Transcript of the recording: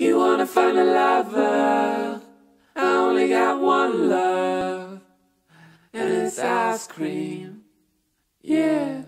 You wanna find a lover? I only got one love, and it's ice cream. Yeah.